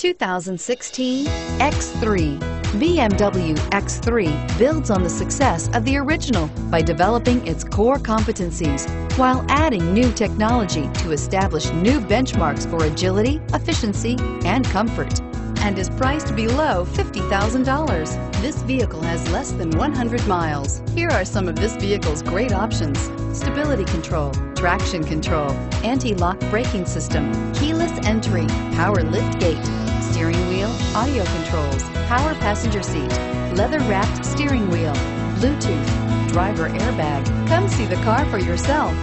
2016 X3. BMW X3 builds on the success of the original by developing its core competencies while adding new technology to establish new benchmarks for agility, efficiency, and comfort and is priced below $50,000. This vehicle has less than 100 miles. Here are some of this vehicle's great options. Stability control, traction control, anti-lock braking system, keyless entry, power lift gate, steering wheel, audio controls, power passenger seat, leather-wrapped steering wheel, Bluetooth, driver airbag. Come see the car for yourself.